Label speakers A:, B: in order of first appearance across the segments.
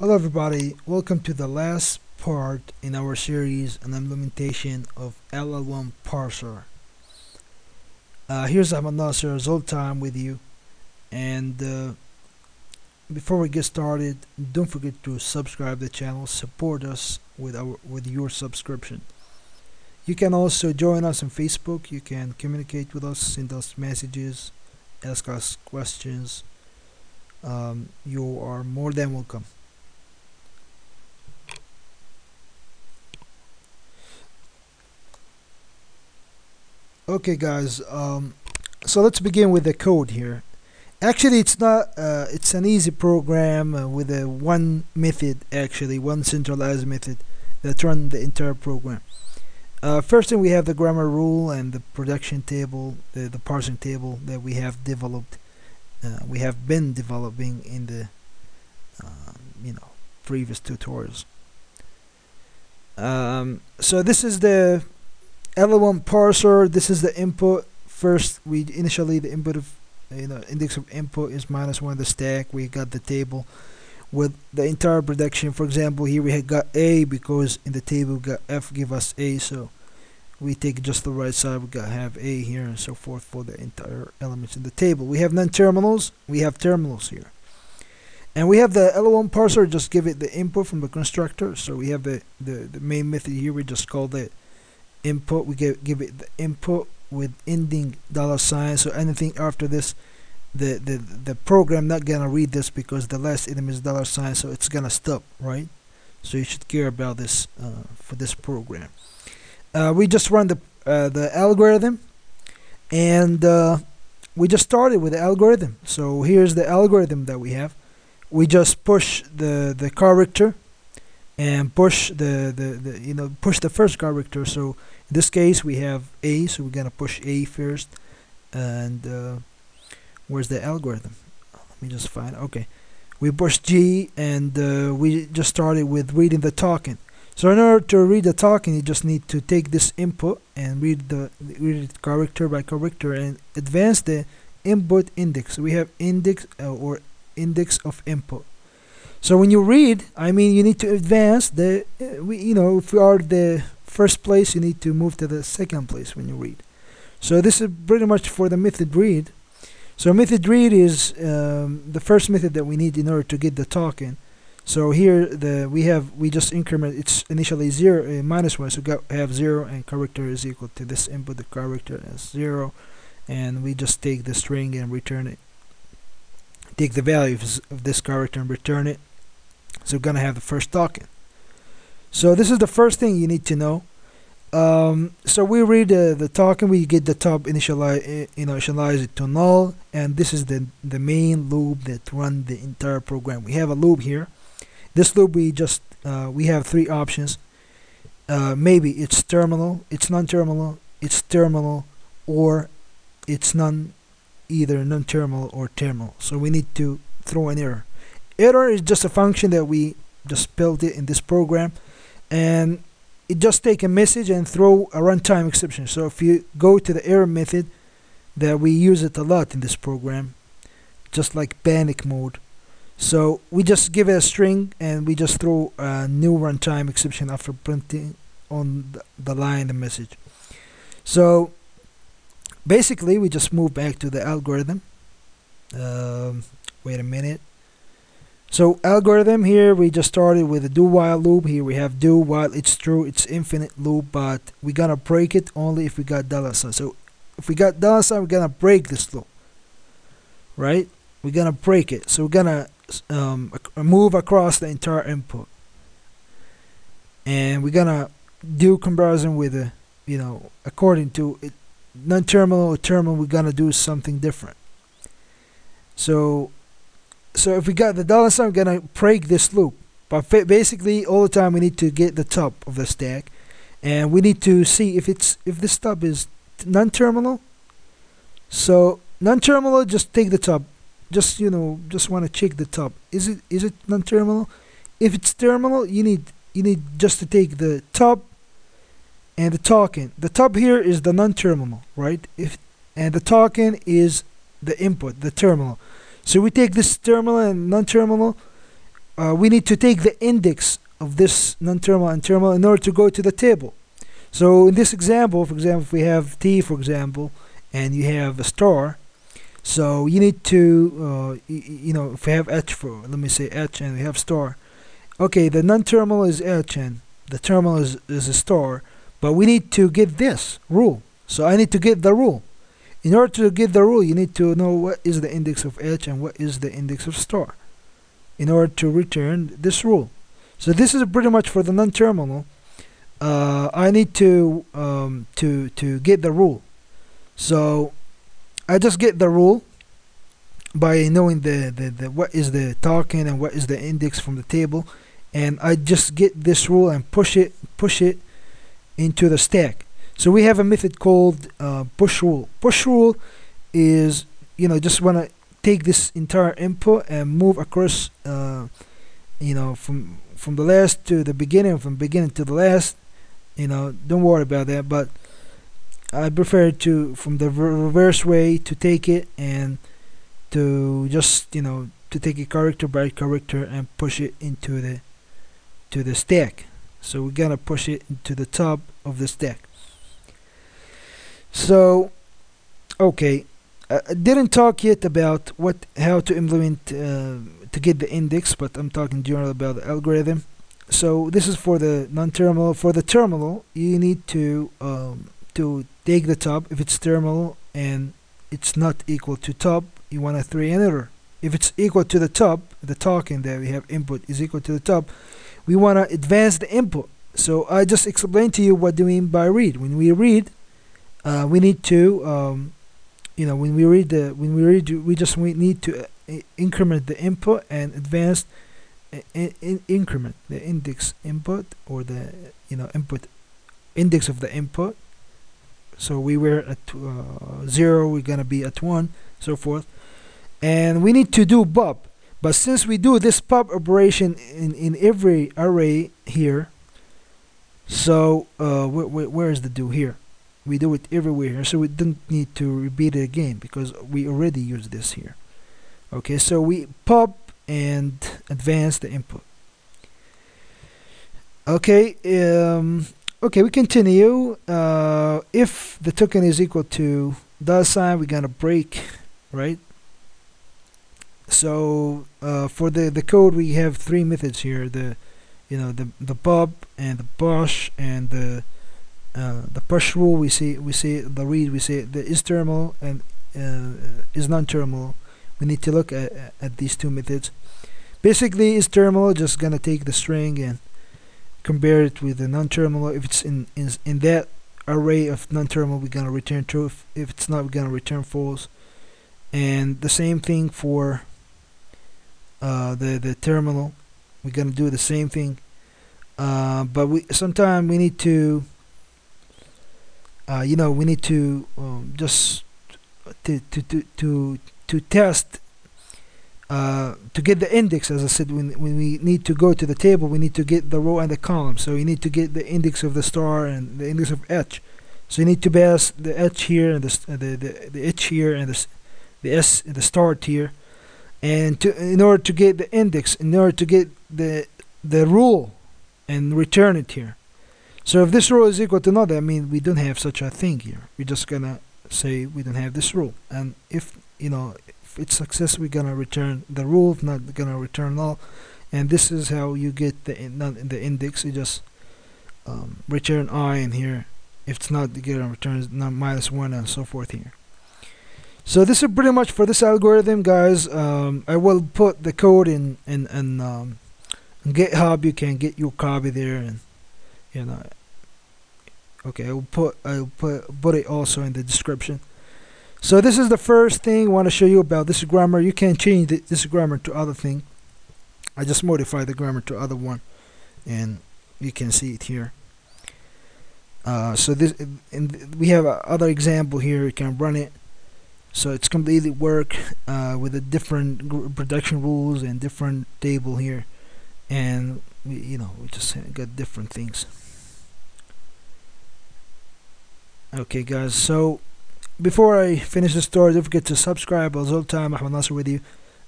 A: Hello everybody, welcome to the last part in our series on implementation of LL1 parser. Uh, here's Ahmad Naser time with you. And uh, before we get started don't forget to subscribe the channel. Support us with our with your subscription. You can also join us on Facebook. You can communicate with us send us messages ask us questions. Um, you are more than welcome okay guys um, so let's begin with the code here. Actually it's not uh, it's an easy program uh, with a one method actually one centralized method that run the entire program. Uh, first thing we have the grammar rule and the production table the, the parsing table that we have developed uh, we have been developing in the um, you know previous tutorials. Um, so this is the LL1 parser this is the input. First we initially the input of you know index of input is minus one the stack. We got the table with the entire production. For example here we had got a because in the table we got f give us a. So we take just the right side. We got have a here and so forth for the entire elements in the table. We have non-terminals we have terminals here. And we have the LL1 parser. Just give it the input from the constructor. So we have the the, the main method here. We just call it input we give, give it the input with ending dollar sign so anything after this the, the the program not gonna read this because the last item is dollar sign so it's gonna stop right? So you should care about this uh, for this program. Uh, we just run the uh, the algorithm and uh, we just started with the algorithm. So here's the algorithm that we have. We just push the the character and push the, the, the you know push the first character so in this case we have a so we're gonna push a first. And uh, where's the algorithm? Let me just find okay. We push G and uh, we just started with reading the token so in order to read the token you just need to take this input and read the read it character by character and advance the input index. So we have index uh, or index of input so when you read I mean you need to advance the uh, we you know if you are the first place you need to move to the second place when you read. So this is pretty much for the method read. So method read is um, the first method that we need in order to get the token so here the we have we just increment it's initially zero uh, minus one so got have zero and character is equal to this input the character as zero and we just take the string and return it. Take the value of, of this character and return it so we're gonna have the first token so this is the first thing you need to know. Um, so we read uh, the token we get the top initialize initialize it to null and this is the the main loop that run the entire program. We have a loop here. This loop we just uh, we have three options. Uh, maybe it's terminal it's non-terminal it's terminal or it's non, either non-terminal or terminal. So we need to throw an error error is just a function that we just built it in this program and it just take a message and throw a runtime exception. So if you go to the error method that we use it a lot in this program just like panic mode. So we just give it a string and we just throw a new runtime exception after printing on the line the message. So basically we just move back to the algorithm. Um, wait a minute so algorithm here we just started with a do while loop. Here we have do while it's true it's infinite loop but we gonna break it only if we got dollar sign. So if we got dollar sign we're gonna break this loop right? We're gonna break it. So we're gonna um, move across the entire input. And we're gonna do comparison with a you know according to non-terminal or terminal we're gonna do something different. So so if we got the dollar sign, we're gonna break this loop. But basically, all the time we need to get the top of the stack, and we need to see if it's if this top is non-terminal. So non-terminal, just take the top. Just you know, just want to check the top. Is it is it non-terminal? If it's terminal, you need you need just to take the top and the token. The top here is the non-terminal, right? If and the token is the input, the terminal. So we take this terminal and non-terminal uh, we need to take the index of this non-terminal and terminal in order to go to the table. So in this example, for example, if we have t, for example, and you have a star, so you need to, uh, you know, if we have h for, let me say h, and we have star. Okay, the non-terminal is h, and the terminal is, is a star, but we need to get this rule. So I need to get the rule. In order to get the rule, you need to know what is the index of h and what is the index of star in order to return this rule. So this is pretty much for the non-terminal. Uh, I need to um, to to get the rule. So I just get the rule by knowing the, the, the what is the token and what is the index from the table and I just get this rule and push it push it into the stack so we have a method called uh, push rule. Push rule is you know just want to take this entire input and move across uh, you know from from the last to the beginning from beginning to the last. You know don't worry about that but I prefer to from the reverse way to take it and to just you know to take a character by character and push it into the to the stack. So we're gonna push it to the top of the stack so okay I didn't talk yet about what how to implement uh, to get the index but I'm talking generally about the algorithm. So this is for the non-terminal. For the terminal you need to um, to take the top. If it's terminal and it's not equal to top you want to throw an error. If it's equal to the top the token that we have input is equal to the top we want to advance the input. So I just explained to you what do we mean by read. When we read uh, we need to um, you know when we read the when we read we just we need to uh, increment the input and advance in, in increment the index input or the you know input index of the input. So we were at uh, 0 we're gonna be at 1 so forth. And we need to do pop. But since we do this pop operation in, in every array here so uh, wh wh where is the do here we do it everywhere so we don't need to repeat it again because we already use this here. Okay so we pop and advance the input. Okay um, okay we continue. Uh, if the token is equal to dollar sign we're gonna break right? So uh, for the the code we have three methods here the you know the the pop and the push and the uh, the push rule we see we see the read we see the is terminal and uh, is non-terminal we need to look at, at these two methods. Basically is terminal just gonna take the string and compare it with the non-terminal if it's in, in in that array of non-terminal we're gonna return true. If, if it's not we're gonna return false. And the same thing for uh, the the terminal we're gonna do the same thing. Uh, but we sometimes we need to uh, you know we need to um, just to to to to, to test uh, to get the index as I said when, when we need to go to the table we need to get the row and the column. So you need to get the index of the star and the index of h. So you need to pass the h here and the the the, the h here and the the s the start here. And to in order to get the index in order to get the the rule and return it here so if this rule is equal to nothing I mean we don't have such a thing here. We're just gonna say we don't have this rule. And if you know if it's success we're gonna return the rule. If not gonna return null. And this is how you get the in, the index. You just um, return i in here. If it's not you get a return minus one and so forth here. So this is pretty much for this algorithm guys. Um, I will put the code in in, in, um, in github. You can get your copy there and you know okay I'll put I'll put put it also in the description. So this is the first thing I want to show you about this grammar. You can change this grammar to other thing. I just modify the grammar to other one and you can see it here. Uh, so this and we have other example here. You can run it. So it's completely work uh, with the different production rules and different table here. And we, you know we just got different things okay guys so before I finish the story don't forget to subscribe all time Ahmad Naser with you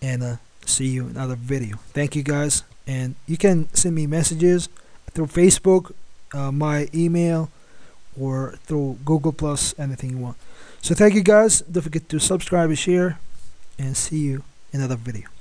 A: and uh, see you in another video thank you guys and you can send me messages through Facebook, uh, my email, or through Google Plus, anything you want. So thank you guys. Don't forget to subscribe and share, and see you in another video.